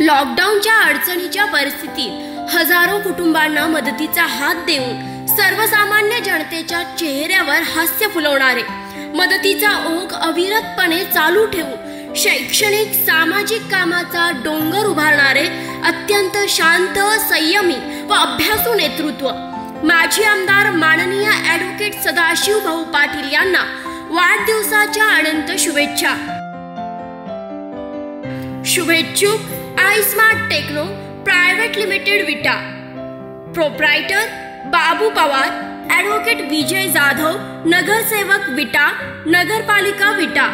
लॉकडाऊनच्या अडचणीच्या परिस्थितीत हजारो कुटुंबांना मदतीचा हात देऊन सर्वसामान्य जनतेच्या चेहऱ्यावर हास्य फुलवणारे मदतीचा ओघ अविरतपणे चालू ठेवून शैक्षणिक सामाजिक कामाचा डोंगर उभारणारे अत्यंत शांत संयमी व अभ्यासू नेतृत्व. माजी आमदार माननीय ॲडव्होकेट सदाशिव भाऊ पाटील यांना वाढदिवसाच्या अनंत शुभेच्छा. शुभेच्छुक I smart techno private limited Vita. Proprietor Babu Pawar advocate Vijay Jadhav नगरसेवक विटा नगरपालिका विटा.